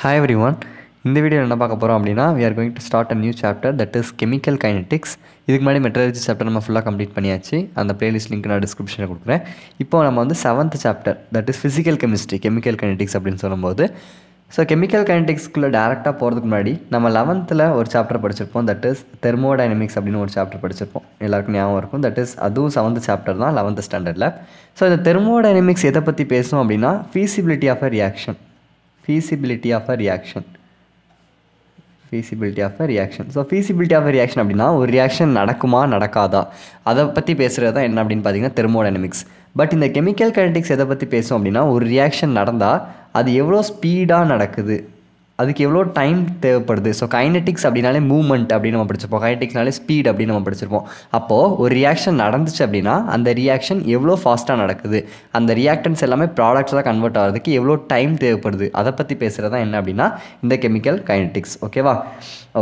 Hi everyone இந்த video என்ன பார்க்க போகிறோம் அப்படின்னா we are going to start a new chapter that is chemical kinetics. இதுக்கு முன்னாடி மெட்ரலஜி சாப்டர் நம்ம ஃபுல்லாக கம்ப்ளீட் பண்ணியாச்சு. அந்த பிளேலிஸ்ட் லிங்க் நான் டிஸ்கிரிப்ஷனில் கொடுக்குறேன். இப்போ நம்ம வந்து seventh chapter that is physical chemistry chemical kinetics அப்படின்னு சொல்லும்போது. ஸோ கெமிக்கல் கைனெட்டிக்ஸ்க்குள்ளே டேரெக்டாக போகிறதுக்கு முன்னாடி நம்ம லெவன்த்தில் ஒரு சாப்டர் படிச்சிருப்போம். தட் இஸ் தெர்மோடைனமிக்ஸ் அப்படின்னு ஒரு சாப்டர் படிச்சிருப்போம். எல்லாருக்கும் ஞாபகம் இருக்கும். தட் இஸ் அதுவும் செவன்த் சாப்டர் தான் லெவன்த் ஸ்டாண்டர்டில் ஸோ இந்த தெர்மோடைனமிக்ஸ் எதை பற்றி பேசும் அப்படின்னா feasibility of a reaction feasibility of a reaction feasibility of a reaction so feasibility of a reaction அப்படின்னா ஒரு ரியாக்ஷன் நடக்குமா நடக்காதா? அதை பற்றி பேசுகிறது தான் என்ன அப்படின்னு பார்த்தீங்கன்னா தெர்மோடைனமிக்ஸ் பட் இந்த கெமிக்கல் கைனடிக்ஸ் எதை பற்றி பேசும் அப்படின்னா ஒரு ரியாக்ஷன் நடந்தால் அது எவ்வளோ ஸ்பீடாக நடக்குது? அதுக்கு எவ்வளோ டைம் தேவைப்படுது? ஸோ கைனட்டிக்ஸ் அப்படின்னாலே மூவ்மெண்ட் அப்படின்னு நம்ம படிச்சிருப்போம். கைனட்டிக்ஸ்னாலே ஸ்பீட் அப்படின்னு நம்ம படிச்சிருப்போம். அப்போது ஒரு ரியாக்ஷன் நடந்துச்சு அப்படின்னா அந்த ரியாக்ஷன் எவ்வளோ ஃபாஸ்ட்டாக நடக்குது? அந்த ரியாக்டன்ஸ் எல்லாமே ப்ராடக்ட்ஸாக கன்வெர்ட் ஆகிறதுக்கு எவ்வளோ டைம் தேவைப்படுது? அதை பற்றி பேசுகிறது தான் என்ன அப்படின்னா இந்த கெமிக்கல் கைனட்டிக்ஸ் ஓகேவா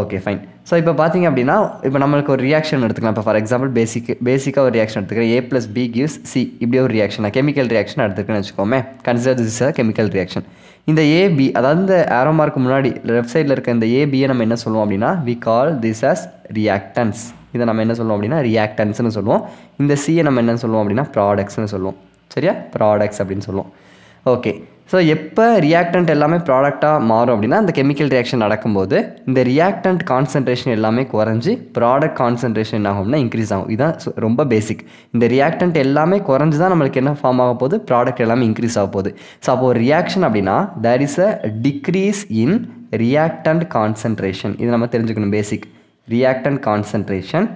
ஓகே ஃபைன் ஸோ இப்போ பார்த்தீங்க அப்படின்னா இப்போ நம்மளுக்கு ஒரு ரியாக்ஷன் எடுத்துக்கலாம். இப்போ ஃபார் எக்ஸாம்பிள் பேசிக் பேசிக்காக ஒரு ரியாக்ஷன் எடுத்துக்கிறேன். A plus B gives C இப்படி ஒரு ரியாக்ஷன் கெமிக்கல் ரியாக்ஷன் எடுத்துக்கிறேன்னு வச்சுக்கோமே. Consider this a chemical reaction இந்த ஏபி அதாவது இந்த ஆரோ மார்க்கு முன்னாடி லெஃப்ட் சைடில் இருக்க இந்த ஏபியை நம்ம என்ன சொல்லுவோம் அப்படின்னா we call this as reactants இதை நம்ம என்ன சொல்லுவோம் அப்படின்னா ரியாக்டன்ஸ்னு சொல்லுவோம். இந்த சியை நம்ம என்ன சொல்லுவோம் அப்படின்னா ப்ராடக்ட்ஸ்னு சொல்லுவோம். சரியா? ப்ராடக்ட்ஸ் அப்படின்னு சொல்லுவோம். ஓகே ஸோ எப்போ ரியாக்டன்ட் எல்லாமே ப்ராடக்டாக மாறும் அப்படின்னா அந்த கெமிக்கல் ரியாக்ஷன் நடக்கும்போது இந்த ரியாக்டன்ட் கான்சன்ட்ரேஷன் எல்லாமே குறைஞ்சி ப்ராடக்ட் கான்சன்ட்ரேஷன் என்ன ஆகும்னா இன்க்ரீஸ் ஆகும். இதுதான் ரொம்ப பேசிக் இந்த ரியாக்டன்ட் எல்லாமே குறைஞ்சி தான் நம்மளுக்கு என்ன ஃபார்ம் ஆக போகுது? ப்ராடக்ட் எல்லாமே இன்க்ரீஸ் ஆக போகுது. ஸோ அப்போ ஒரு ரியாக்ஷன் அப்படின்னா there is a decrease in reactant concentration இது நம்ம தெரிஞ்சுக்கணும் basic reactant concentration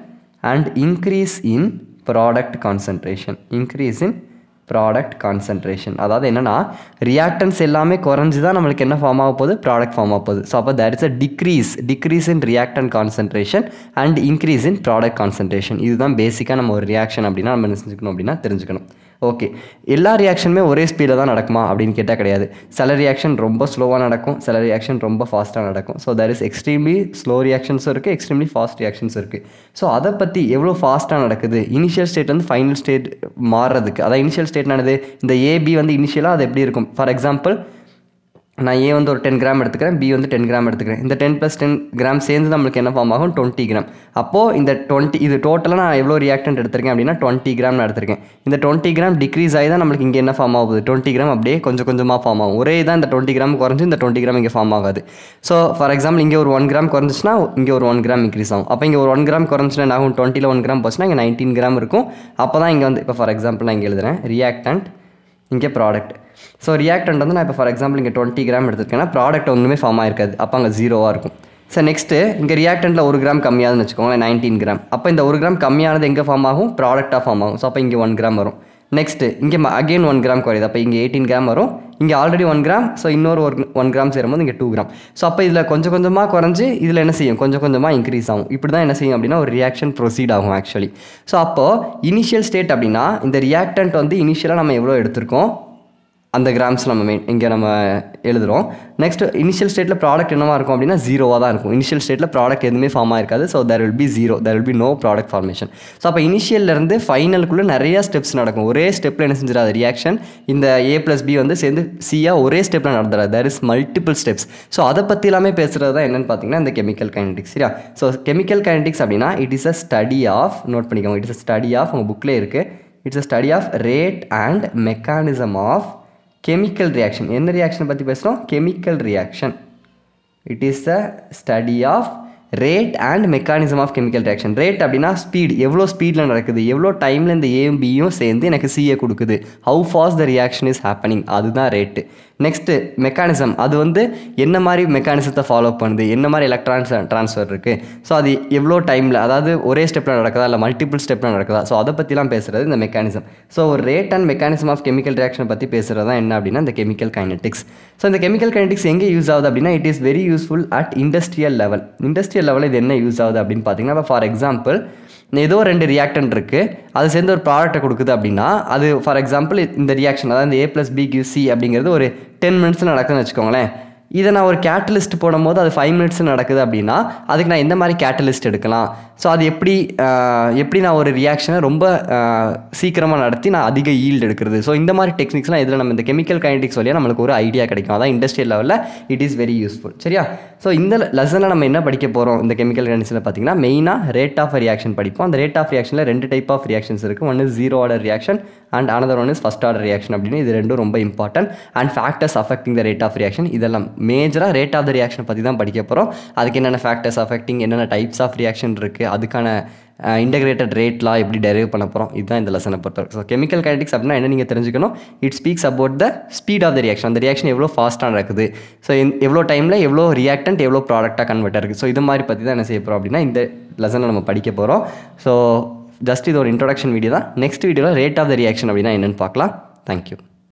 and increase in product concentration increase in product concentration அதாவது என்னென்னா ரியாக்டன்ஸ் எல்லாமே குறைஞ்சி தான் நம்மளுக்கு என்ன ஃபார்ம் ஆக போகுது? ப்ராடக்ட் ஃபார்ம் ஆக போகுது. ஸோ அப்போ there is a decrease decrease in reactant concentration and increase in product concentration இதுதான் பேசிக்காக நம்ம ஒரு ரியாக்ஷன் அப்படின்னா நம்ம என்ன செஞ்சுக்கணும் அப்படின்னா தெரிஞ்சுக்கணும். ஓகே எல்லா ரியாக்ஷனுமே ஒரே ஸ்பீடில் தான் நடக்குமா அப்படின்னு கேட்டால் கிடையாது. சில ரியாக்ஷன் ரொம்ப ஸ்லோவாக நடக்கும் சில ரியாக்ஷன் ரொம்ப ஃபாஸ்ட்டாக நடக்கும். So there is extremely slow ரியாக்ஷன்ஸும் இருக்குது எக்ஸ்ட்ரீம்லி ஃபாஸ்ட் ரியாக்ஷன்ஸ் இருக்குது ஸோ அதை பற்றி எவ்வளோ ஃபாஸ்ட்டாக நடக்குது? இனிஷியல் ஸ்டேட் வந்து ஃபைனல் ஸ்டேட் மாறுறதுக்கு அதான் இனிஷியல் ஸ்டேட்னானது இந்த ஏபி வந்து இனிஷியலாக அது எப்படி இருக்கும்? ஃபார் எக்ஸாம்பிள் நான் ஏ வந்து ஒரு டென் கிராம் எடுத்துக்கிறேன் பி வந்து டென் கிராம் எடுத்துக்கிறேன். இந்த டென் ப்ளஸ் டென் கிராம் சேர்ந்து நம்மளுக்கு என்ன ஃபார்ம் ஆகும்? டுவெண்ட்டி கிராம் அப்போது இந்த டுவெண்ட்டி இது டோட்டலாக நான் எவ்வளோ ரியாக்டன்ட் எடுத்திருக்கேன் அப்படின்னா டுவெண்ட்டி கிராம் நான் எடுத்திருக்கேன். இந்த டுவெண்ட்டி கிராம் டிக்ரீஸ் ஆகி தான் நம்மளுக்கு இங்கே என்ன ஃபார்ம் ஆகுது டுவெண்ட்டி கிராம் அப்படியே கொஞ்சம் கொஞ்சமாக ஃபார்ம் ஆகும். ஒரே தான் இந்த டுவெண்ட்டி கிராம் குறைஞ்சி இந்த டுவெண்ட்டி கிராம் இங்கே ஃபார்ம் ஆகாது. ஸோ ஃபார் எக்ஸாம்பிள் இங்கே ஒரு ஒன் கிராம் குறைஞ்சிச்சுன்னா இங்கே ஒரு ஒன் கிராம் இன்க்ரீஸ் ஆகும். அப்போ இங்கே ஒரு ஒன் கிராம் குறைஞ்சினா என்ன ஆகும்? டுவெண்ட்டியில் ஒன் கிராம் போச்சுன்னா இங்கே நைன்டீன் கிராம் இருக்கும். அப்போ தான் இங்கே வந்து இப்போ ஃபார் எக்ஸாம்பிள் நான் இங்கே எழுதுறேன் ரியாக்டன்ட் இங்கே ப்ராடக்ட் ஸோ ரியாக்டன்ட் வந்து நான் இப்போ ஃபார் எக்ஸாம்பிள் இங்கே டுவெண்ட்டி கிராம் எடுத்துருக்கேன்னா ப்ராடக்ட் ஒன்றுமே ஃபார்ம் ஆயிருக்காது. அப்போ அங்கே ஜீரோவாக இருக்கும். சார் நெக்ஸ்ட்டு இங்கே ரியாக்டண்ட்டில் ஒரு கிராம் கம்மியாகுதுன்னு வச்சுக்கோங்களேன் நைன்டீன் கிராம் அப்போ இந்த ஒரு கிராம் கம்மியானது எங்கே ஃபார்ம் ஆகும்? ப்ராடக்டாக ஃபார்ம் ஆகும். ஸோ அப்போ இங்கே ஒன் கிராம் வரும். நெக்ஸ்ட்டு இங்கே அகெயின் ஒன் கிராம் குறையுது. அப்போ இங்கே எயிட்டீன் கிராம் வரும். இங்கே ஆல்ரெடி ஒன் கிராம் ஸோ இன்னொரு ஒரு ஒன் கிராம் சேரும்போது இங்கே டூ கிராம் ஸோ அப்போ இதில் கொஞ்சம் கொஞ்சமாக குறைஞ்சி இதில் என்ன செய்யும்? கொஞ்சம் கொஞ்சமாக இன்க்ரீஸ் ஆகும். இப்படி தான் என்ன செய்யும் அப்படின்னா ஒரு ரியாக்ஷன் ப்ரொசீட் ஆகும் ஆக்சுவலி ஸோ அப்போது இனிஷியல் ஸ்டேட் அப்படின்னா இந்த ரியாக்டன்ட் வந்து இனிஷியலாக நம்ம எவ்வளோ எடுத்திருக்கோம்? அந்த கிராம்ஸ் நம்ம மெயின் இங்கே நம்ம எழுதுகிறோம் நெக்ஸ்ட் இனிஷியல் ஸ்டேட்டில் ப்ராடக்ட் என்னவாக இருக்கும் அப்படின்னா ஜீரோவாக தான் இருக்கும். இனிஷியல் ஸ்டேட்டில் ப்ராடக்ட் எதுவுமே form ஆயிருக்காது. So there will be zero there will be no product formation so அப்போ இனிஷியல்லேருந்து ஃபைனலுக்குள்ளே நிறைய ஸ்டெப்ஸ் நடக்கும். ஒரே ஸ்டெப்பில் என்ன செஞ்சிடாது? ரியாக்ஷன் இந்த ஏ ப்ளஸ் பி வந்து சேர்ந்து சியாக ஒரே ஸ்டெப்பில் நடந்துடாது. There is multiple steps so அதை பற்றி எல்லாமே பேசுகிறது தான் என்னென்னு பார்த்தீங்கன்னா இந்த கெமிக்கல் கைனடிக்ஸ் சரியா? ஸோ கெமிக்கல் கைனடிக்ஸ் அப்படின்னா it is a study of note பண்ணிக்கோங்க. It is a study of உங்கள் புக்லேயே இருக்குது it's a study of rate and mechanism of chemical reaction என்ன ரியாக்ஷனை பற்றி பேசுகிறோம் chemical reaction it is the study of rate and mechanism of chemical reaction rate அப்படின்னா speed எவ்வளோ ஸ்பீடில் நடக்குது? எவ்வளோ டைமில் இந்த ஏஎம்பியும் சேர்ந்து எனக்கு சிஏ கொடுக்குது? How fast the reaction is happening அதுதான் ரேட்டு நெக்ஸ்ட்டு மெக்கானிசம் அது வந்து என்ன மாதிரி மெக்கானிசத்தை ஃபாலோ பண்ணுது? என்ன மாதிரி எலக்ட்ரான்ஸ் ட்ரான்ஸ்ஃபர் இருக்குது ஸோ அது எவ்வளோ டைமில் அதாவது ஒரே ஸ்டெப்பில் நடக்குதா? இல்லை மல்டிபிள் ஸ்டெப்பில் நடக்குதா? ஸோ அதை பற்றிலாம் பேசுகிறது இந்த மெக்கானிசம் ஸோ ஒரு rate and mechanism of chemical ரியாக்ஷனை பற்றி பேசுகிறது தான் என்ன அப்படின்னா இந்த கெமிக்கல் கைனட்டிக்ஸ் ஸோ இந்த கெமிக்கல் கைனட்டிக்ஸ் எங்கே யூஸ் ஆகுது அப்படின்னா it is very useful at industrial level industrial லெவலில் இது என்ன யூஸ் ஆகுது அப்படின்னு பார்த்தீங்கன்னா ஃபார் எக்ஸாம்பிள் ஏதோ ரெண்டு ரியாக்டன்ட் இருக்குது அது சேர்ந்து ஒரு ப்ராடக்ட்டை கொடுக்குது அப்படின்னா அது ஃபார் எக்ஸாம்பிள் இந்த ரியாக்ஷன் அதாவது இந்த A plus B gives C அப்படிங்கிறது ஒரு டென் மினிட்ஸில் நடக்குதுன்னு வச்சுக்கோங்களேன். இதை நான் ஒரு கேட்டலிஸ்ட் போடும்போது அது ஃபைவ் மினிட்ஸ் நடக்குது அப்படின்னா அதுக்கு நான் எந்த மாதிரி கேட்டலிஸ்ட் எடுக்கலாம். ஸோ அது எப்படி எப்படி நான் ஒரு ரியாக்ஷனை ரொம்ப சீக்கிரமாக நடத்தி நான் அதிக ஈல்டு எடுக்கிறது. ஸோ இந்த மாதிரி டெக்னிக்ஸ்லாம் இதில் நம்ம இந்த கெமிக்கல் கைனடிக்ஸ் வழியாக நம்மளுக்கு ஒரு ஐடியா கிடைக்கும். அதான் இண்டஸ்ட்ரியல் லெவலில் இட் இஸ் வெரி யூஸ்ஃபுல் சரியா? ஸோ இந்த லெசனில் நம்ம என்ன படிக்க போகிறோம் இந்த கெமிக்கல் கைனடிக்ஸில் பார்த்தீங்கன்னா மெயினாக ரேட் ஆஃப் ரியாக்ஷன் படிப்போம். அந்த ரேட் ஆஃப் ரியாக்ஷனில் ரெண்டு டைப் ஆஃப் ரியாக்ஷன்ஸ் இருக்குது ஒன்று zero order reaction and another one is first order reaction அப்படின்னு இது ரெண்டும் ரொம்ப important and factors affecting the rate of reaction இதெல்லாம் மேஜராக ரேட் ஆஃப் த ரியாக்ஷன் பற்றி தான் படிக்க போகிறோம் அதுக்கு என்னென்ன ஃபேக்டர்ஸ் அஃபெக்டிங் என்னென்ன டைப்ஸ் ஆஃப் ரியாக்ஷன் இருக்குது அதுக்கான இன்டகிரேட்டட் ரேட்லாம் எப்படி டெரைவ் பண்ண போகிறோம் இதுதான் இந்த லெசனை பொறுத்தவரை ஸோ கெமிக்கல் கைனடிக்ஸ் அப்படின்னா என்ன நீங்கள் தெரிஞ்சுக்கணும்? It speaks about the speed of the reaction அந்த ரியாக்ஷன் எவ்வளோ ஃபாஸ்ட்டாக நடக்குது. ஸோ எவ்வளோ டைமில் எவ்வளோ ரியாக்டன்ட் எவ்வளோ ப்ராடக்டாக கன்வெர்ட் இருக்குது ஸோ இது மாதிரி பற்றி தான் என்ன செய்ய போகிறோம் அப்படின்னா இந்த லெசனை நம்ம படிக்க போகிறோம் ஸோ ஜஸ்ட் இது ஒரு இன்ட்ரோடக்ஷன் வீடியோ தான். நெக்ஸ்ட் வீடியோவில் ரேட் ஆஃப் த ரியாக்ஷன் அப்படின்னா என்னென்னு பார்க்கலாம். தேங்க்யூ